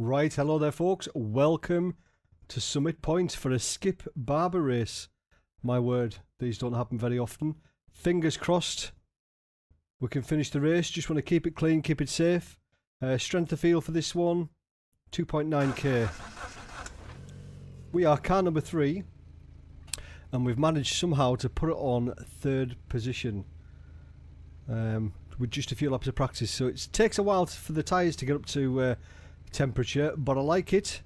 Right, hello there, folks. Welcome to Summit Point for a skip barber race. My word, these don't happen very often. Fingers crossed we can finish the race. Just want to keep it clean, keep it safe. Uh, strength of field for this one, 2.9k. We are car number three, and we've managed somehow to put it on third position. Um, with just a few laps of practice, so it takes a while for the tyres to get up to uh, temperature, but I like it.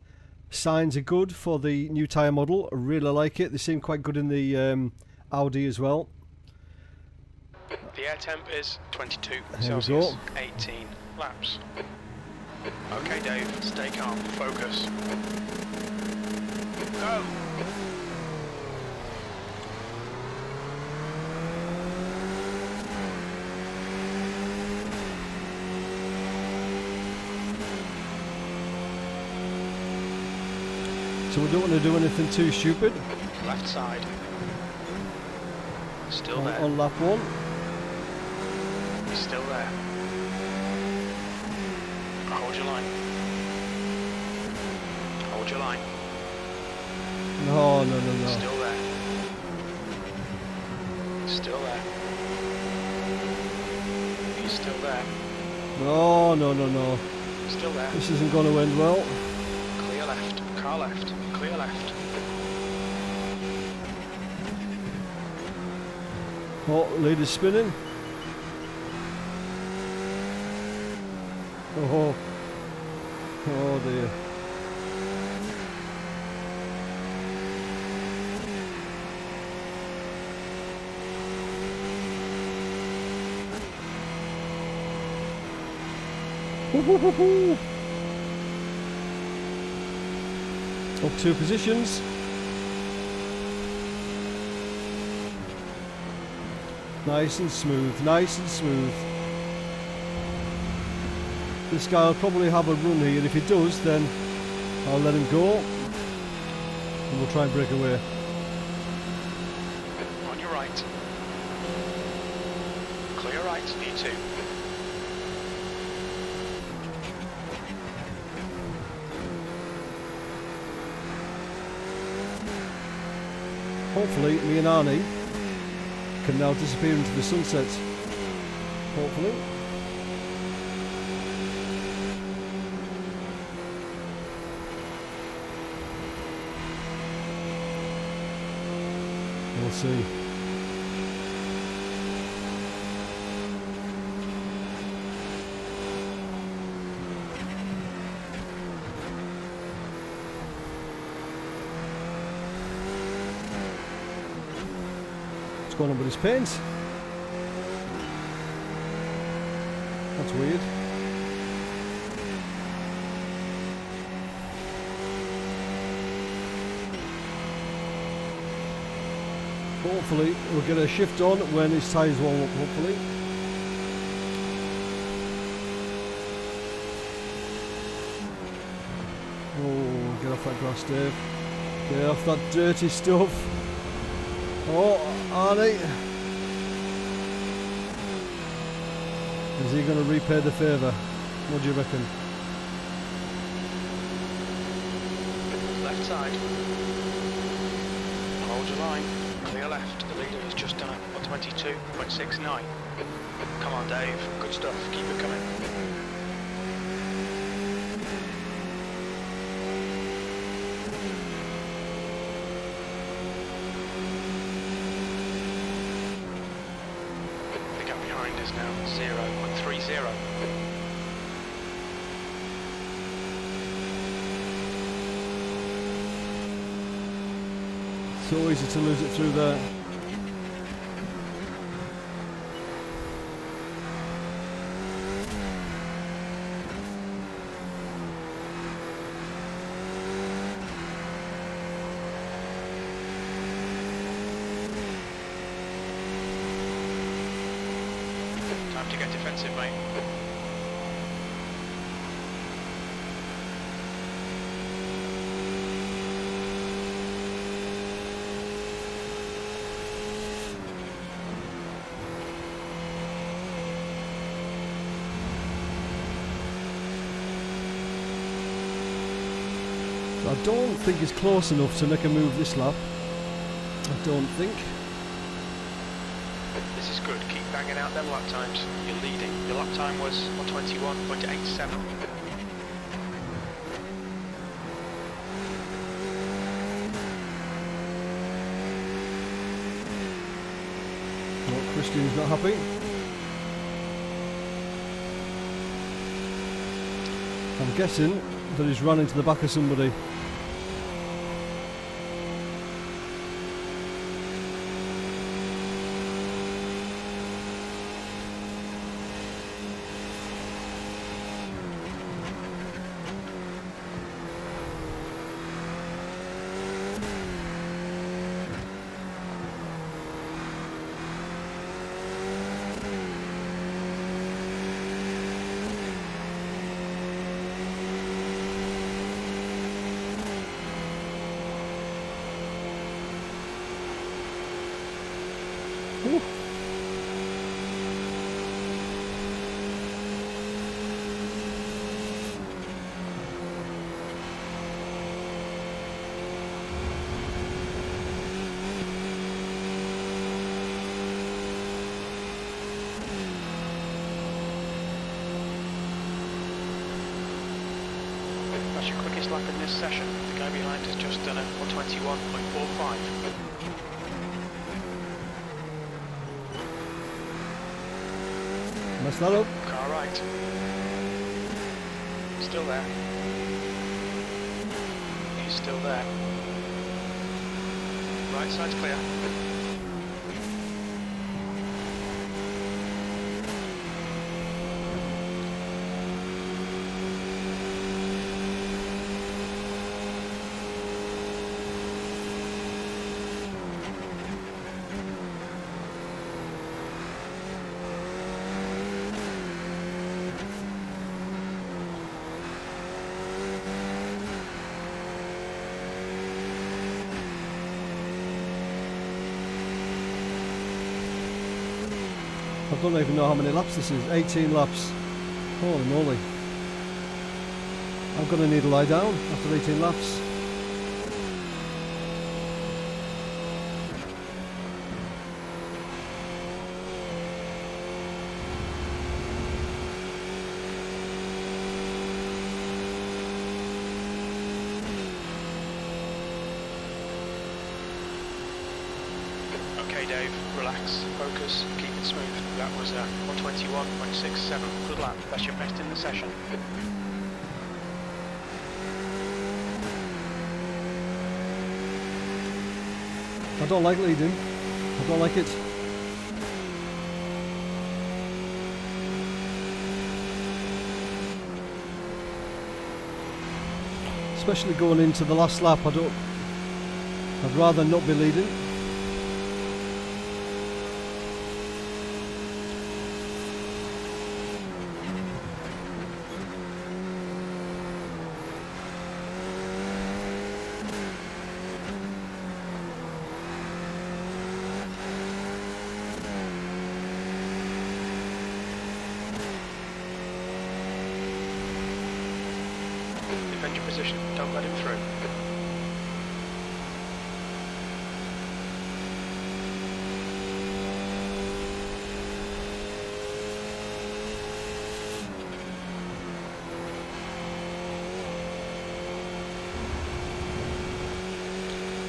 Signs are good for the new tyre model. I really like it. They seem quite good in the um, Audi as well. The air temp is 22 Here Celsius, 18 laps. Okay, Dave, stay calm, focus. Go! So we don't want to do anything too stupid Left side. Still on, there. on lap one. He's still there. Hold your line. Hold your line. No, no, no, no. Still there. Still there. He's still there. No, no, no, no. Still there. This isn't going to end well. Clear left. Car left. Oh, leader's spinning. Oh, oh, oh dear. Woo-hoo-hoo-hoo. Up two positions. Nice and smooth, nice and smooth. This guy will probably have a run here. And if he does, then I'll let him go. And we'll try and break away. On your right. Clear right, E2. Hopefully, me and Arnie can now disappear into the sunset. Hopefully. We'll see. What's going on with his paint? That's weird. Hopefully we'll get a shift on when his tyres warm up, hopefully. Oh, get off that grass, Dave. Get off that dirty stuff. Oh, Arnie. Is he going to repay the favour? What do you reckon? Left side. Hold your line. Clear left. The leader has just done it. 22.69. Come on, Dave. Good stuff. Keep it coming. The gap behind is now 0.30. So easy to lose it through there. Time to get defensive, mate. I don't think it's close enough to make a move this lap. I don't think. This is good. Keep banging out them lap times. You're leading. Your lap time was 121.87. Oh, Christian's not happy. I'm guessing that he's run into the back of somebody. Ooh. In this session. The guy behind has just done a 121.45. Mess that up. Car right. Still there. He's still there. Right side's clear. I don't even know how many laps this is. 18 laps. Holy moly. I'm going to need to lie down after 18 laps. Okay, Dave, relax, focus, keep it smooth. That was uh, 121.67. Good lap. That's your best in the session. I don't like leading. I don't like it. Especially going into the last lap, I don't. I'd rather not be leading. Defend your position. Don't let him through.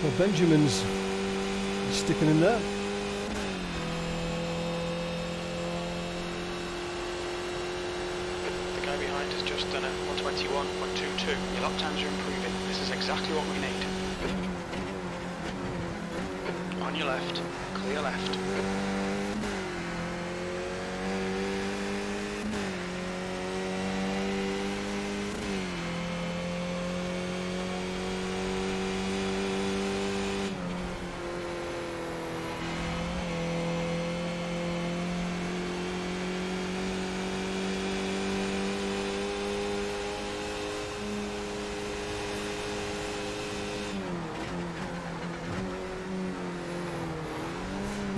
Well, Benjamin's sticking in there. The guy behind has just done a 121.22. Your lap times are improving. This is exactly what we need. On your left. Clear left.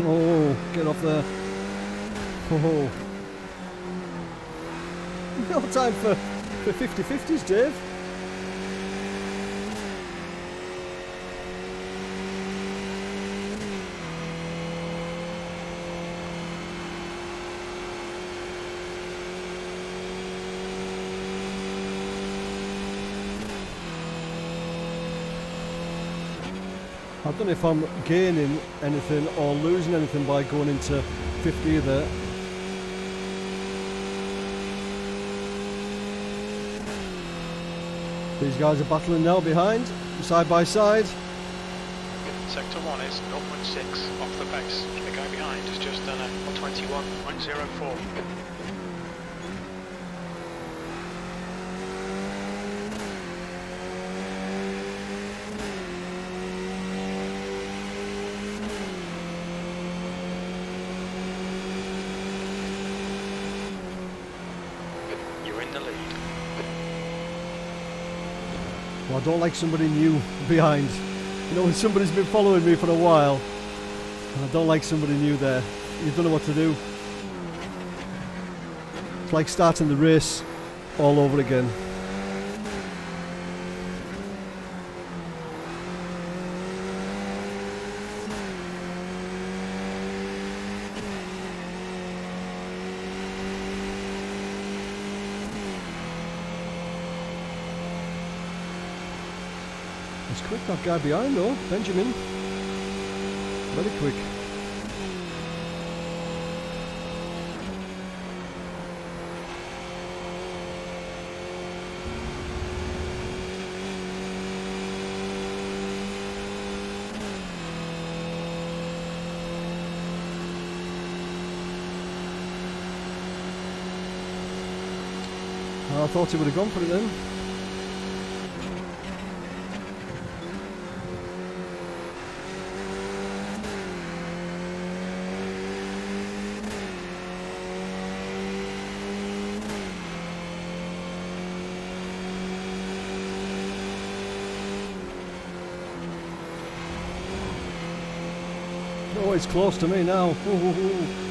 Oh, get off there. Oh. No time for, for 50-50s, Dave. Don't know if I'm gaining anything or losing anything by going into 50 there. These guys are battling now behind, side by side. Sector 1 is 0.6 off the pace. The guy behind has just done a 121.04. You're in the lead. Well, I don't like somebody new behind. You know, when somebody's been following me for a while, and I don't like somebody new there. You don't know what to do. It's like starting the race all over again. That guy behind though, Benjamin. Very quick. I thought he would have gone for it then. Oh, it's close to me now. Ooh, ooh, ooh.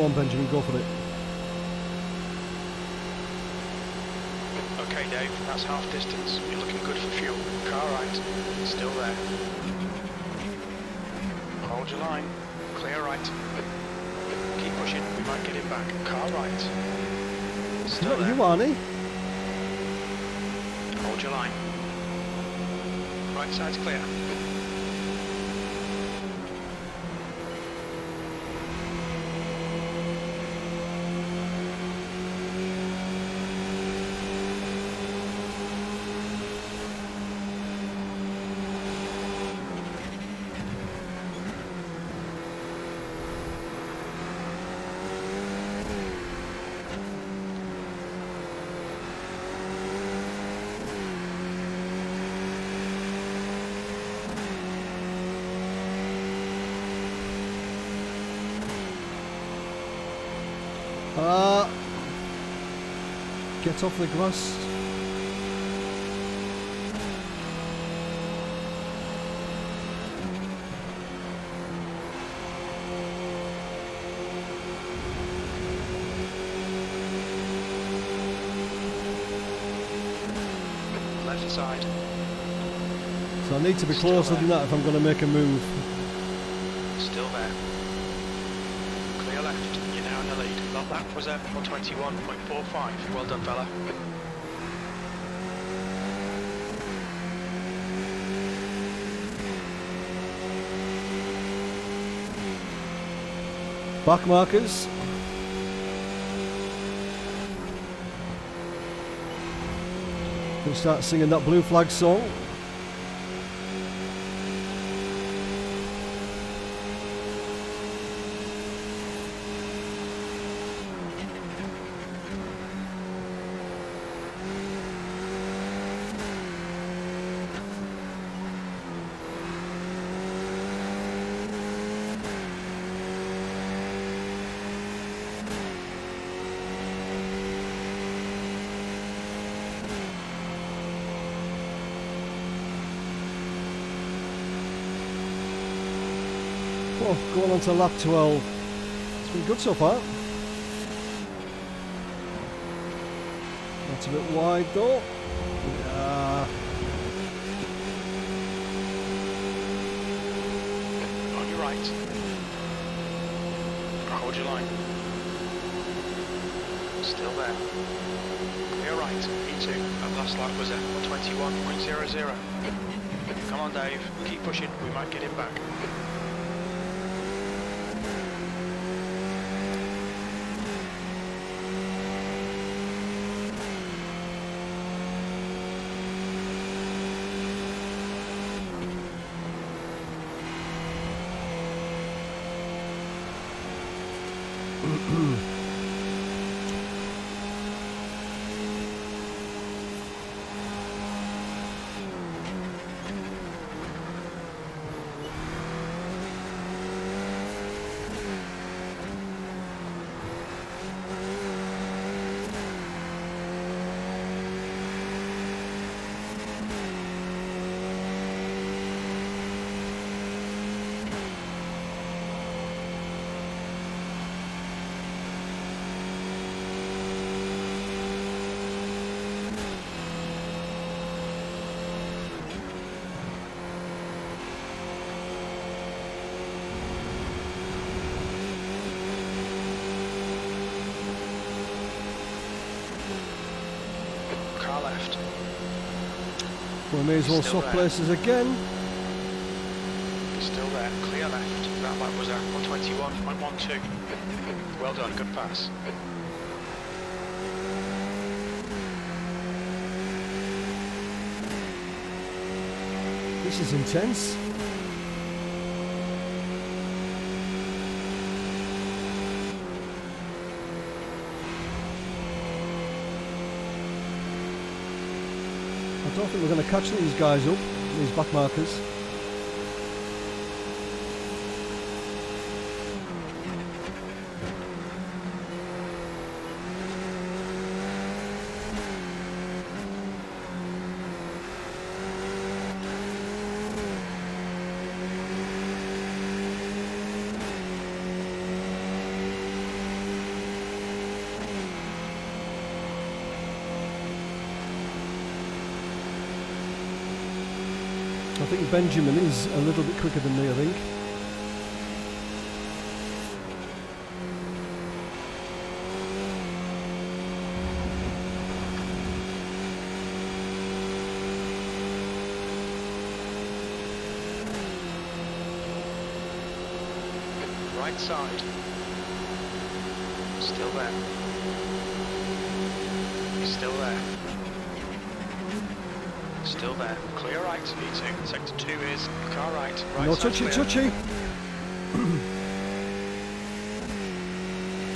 Go on, Benjamin, go for it. Okay, Dave, that's half distance. You're looking good for fuel. Car right, still there. Hold your line. Clear right. Keep pushing, we might get it back. Car right. Still Not there. you, Arnie. Hold your line. Right side's clear. Get off the grass. Left side. So I need to be closer than that if I'm going to make a move. Still there. Clear left. You're now in the lead. That lap was at 121.45. Well done, fella. Back markers. We'll start singing that blue flag song. Well, going to lap 12. It's been good so far. That's a bit wide though. Yeah. On your right. Hold your line. Still there. Clear right, E2. That last lap was at 21.00. Come on, Dave. Keep pushing. We might get him back. Car left. We may as well swap there. places again. Still there. Clear left. That lap was at 121.12. Well done. Good pass. This is intense. Think we're going to catch these guys up, these back think Benjamin is a little bit quicker than me, I think. Right side. Still there. He's still there. Still there. Clear right, E2. Sector 2 is car right. Right no side touchy touchy.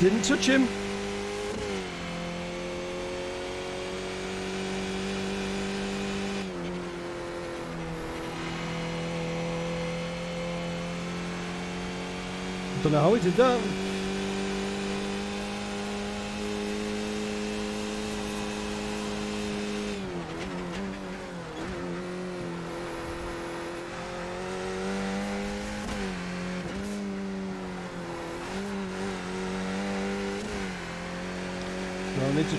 Didn't touch him. Don't know how he did that.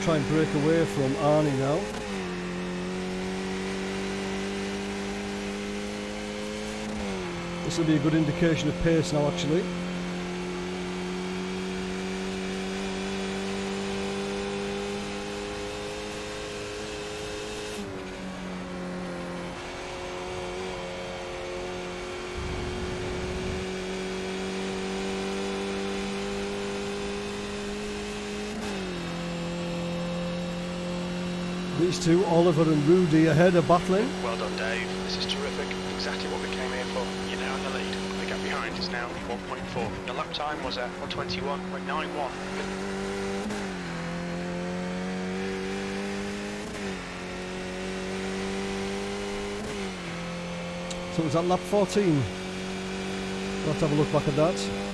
Try and break away from Arnie now. This will be a good indication of pace now actually. These two, Oliver and Rudy ahead, are battling. Well done, Dave. This is terrific. Exactly what we came here for. You're now in the lead. The gap behind is now 1.4. The lap time was at 121.91. So it was that lap 14? We'll have to have a look back at that.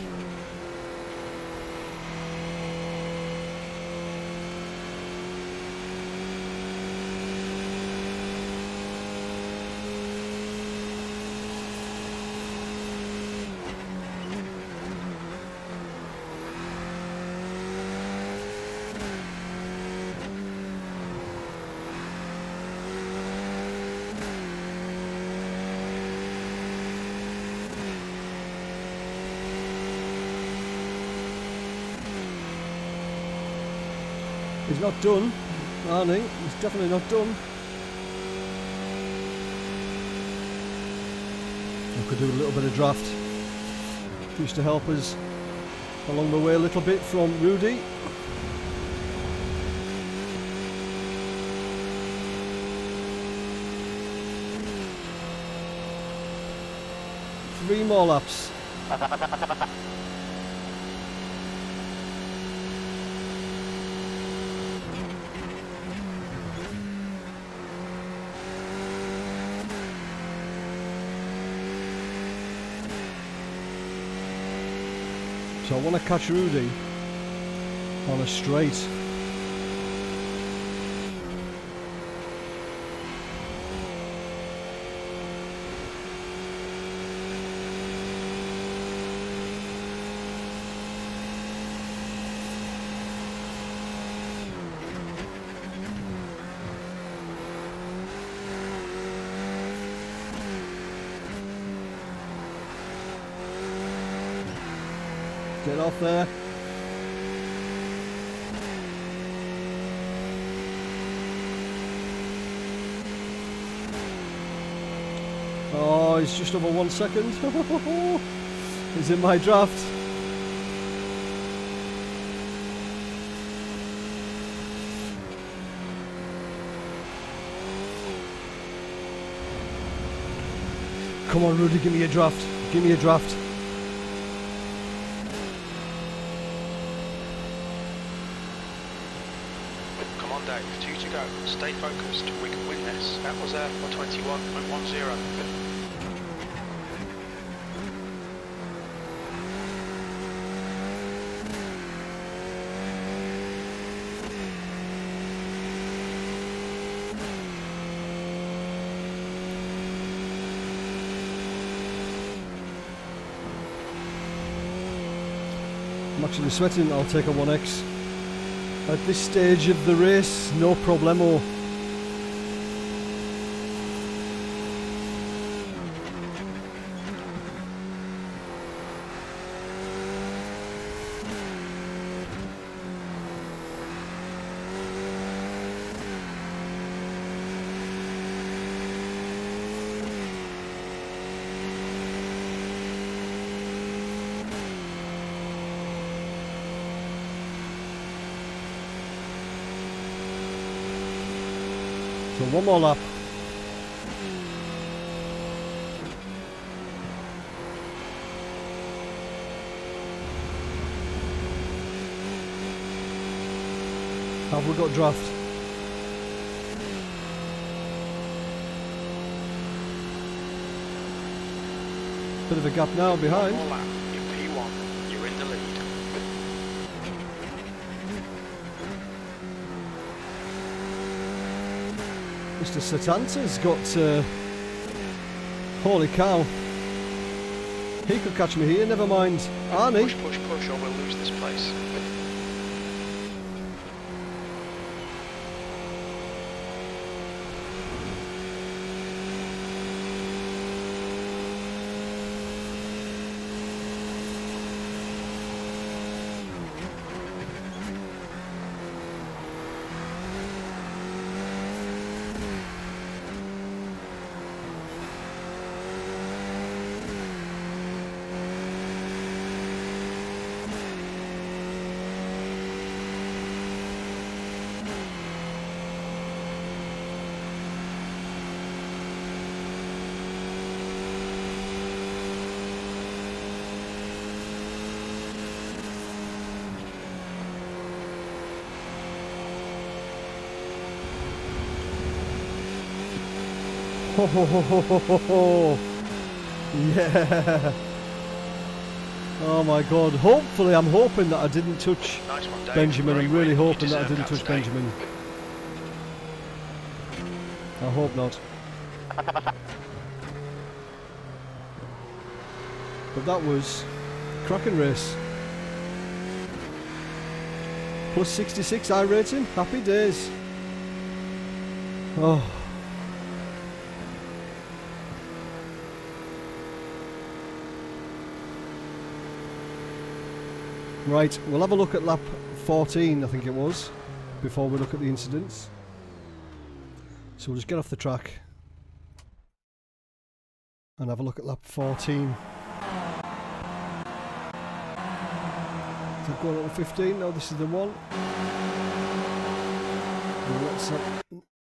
Done, Arnie. He's definitely not done. We could do a little bit of draft just to help us along the way a little bit from Rudy. Three more laps. want to catch Rudy on a straight. Off there. Oh, he's just over one second. he's in my draft. Come on, Rudy, give me a draft. Give me a draft. Come on, Dave. Two to go. Stay focused. We can win this. That was uh, 121.10. I'm actually sweating. I'll take a 1x. At this stage of the race, no problemo. One more lap. Have we got draft? Bit of a gap now behind. One more lap. You're P1. You're in the lead. Mr. Satanta's got. Uh, holy cow. He could catch me here, never mind. Arnie. Push, push, push, or we'll lose this place. Ho ho ho ho ho ho ho. Yeah. Oh my god. Hopefully, I'm hoping that I didn't touch Nice one, Benjamin. I'm really hoping that I didn't touch today. Benjamin. I hope not. But that was cracking race. Plus 66 iRating. Happy days. Oh. Right, we'll have a look at lap 14, I think it was. before we look at the incidents. So we'll just get off the track and have a look at lap 14. Is that going on 15? No, this is the one.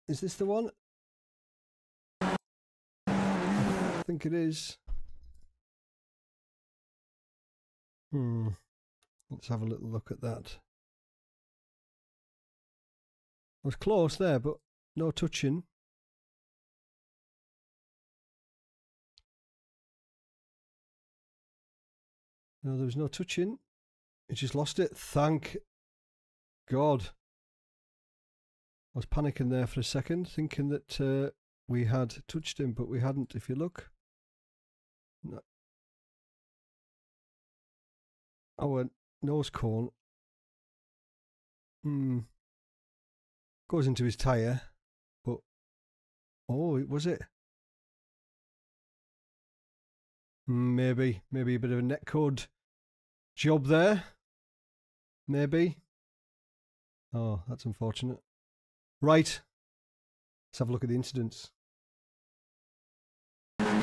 Is this the one? I think it is. Hmm. Let's have a little look at that. I was close there, but no touching. No, there was no touching. He just lost it. Thank God. I was panicking there for a second, thinking that uh, we had touched him, but we hadn't. If you look, no. our nose cone hmm, goes into his tyre, but oh, was it? Maybe, maybe a bit of a netcode job there. Maybe. Oh, that's unfortunate. Right. Let's have a look at the incidents. Right,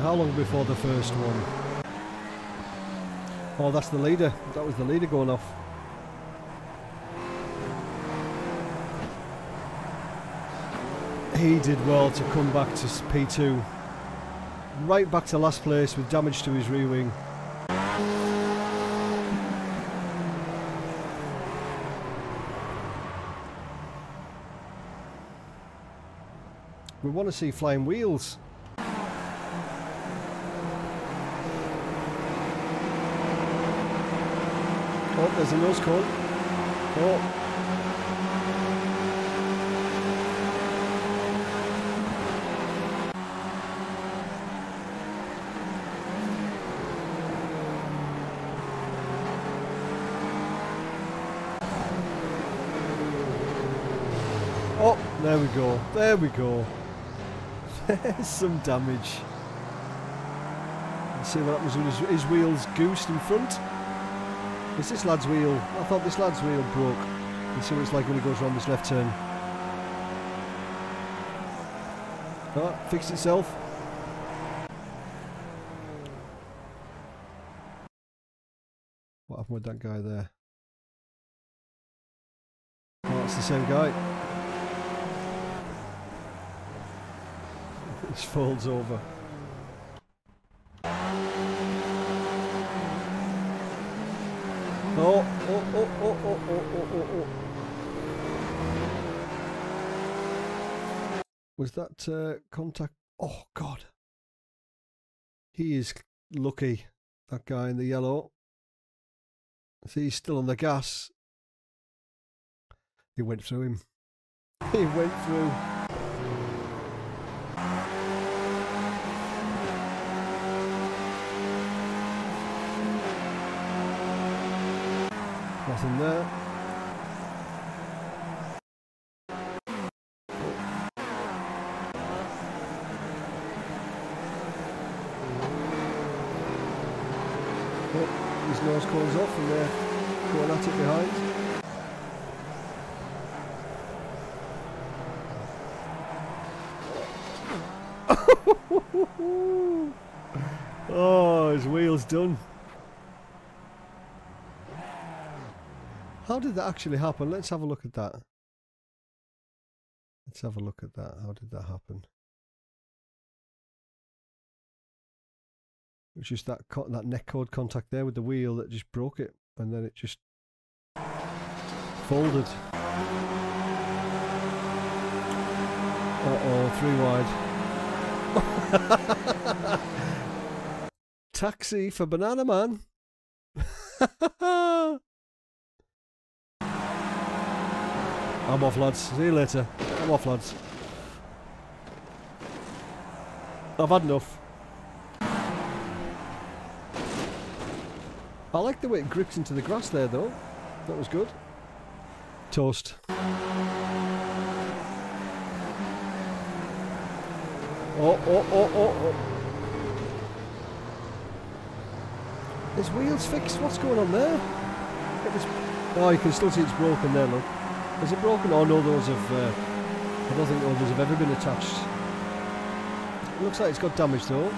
how long before the first one? Oh, that's the leader. That was the leader going off. He did well to come back to P2. Right back to last place with damage to his rear wing. We want to see flying wheels. Oh, there's a nose cone. Oh. Oh, there we go. There we go. There's some damage. See what happens when his, his wheels goosed in front. Is this lad's wheel? I thought this lad's wheel broke. Let's see what it's like when he goes around this left turn. Oh, fixed itself. What happened with that guy there? Oh, it's the same guy. This folds over. Oh, oh, oh, oh, oh, oh, oh, oh, oh. Was that uh, contact? Oh, God. He is lucky, that guy in the yellow. See, he's still on the gas. He went through him. He went through. Oh, his nose cones off and they're going at it behind. oh, his wheel's done. How did that actually happen? Let's have a look at that. Let's have a look at that. How did that happen? It was just that that neck cord contact there with the wheel that just broke it, and then it just folded. Uh oh, three wide. Taxi for Banana Man. I'm off, lads. See you later. I'm off, lads. I've had enough. I like the way it grips into the grass there, though. That was good. Toast. Oh, oh, oh, oh, oh. His wheels fixed. What's going on there? It was, oh, you can still see it's broken there, look. Is it broken? Oh no, those have, uh, I don't think others have ever been attached. It looks like it's got damage though.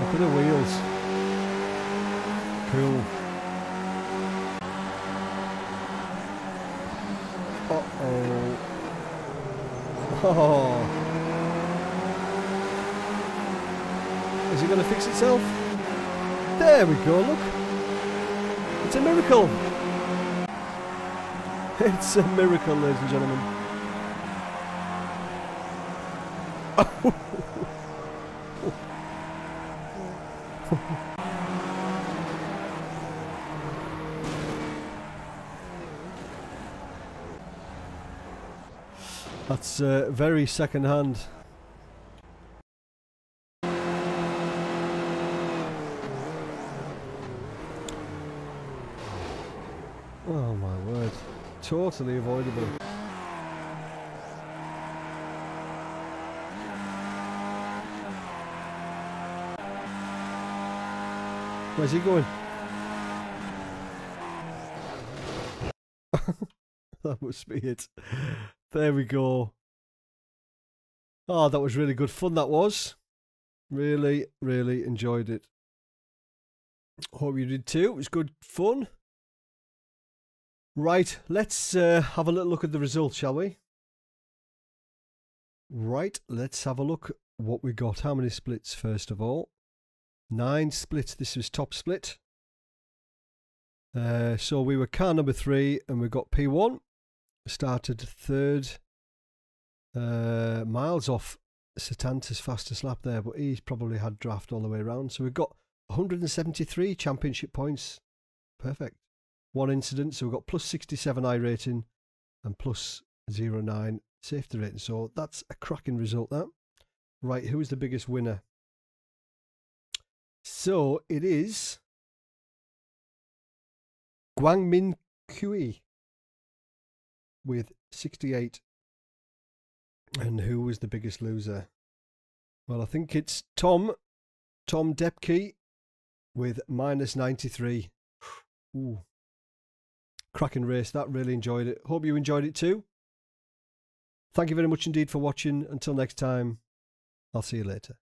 Look at the wheels. Cool. Uh-oh. Oh. Is it going to fix itself? There we go, look. It's a miracle. It's a miracle, ladies and gentlemen. That's uh, very second hand. Oh my word. Totally avoidable. Where's he going? that must be it. There we go. Oh, that was really good fun, that was. Really, really enjoyed it. Hope you did too. It was good fun. Right, let's uh, have a little look at the results, shall we? Right, let's have a look what we got. How many splits, first of all? Nine splits. This was top split. Uh, so we were car number three and we got P1 started third, uh, miles off Satanta's fastest lap there, but he's probably had draft all the way around. So we've got 173 championship points. Perfect. One incident, so we've got plus 67 iRating and plus 09 safety rating. So that's a cracking result, that. Right, who is the biggest winner? So it is Guangmin Kui with 68. And who was the biggest loser? Well, I think it's Tom, Tom Depke with minus 93. Ooh. Cracking race. That really enjoyed it. Hope you enjoyed it too. Thank you very much indeed for watching. Until next time, I'll see you later.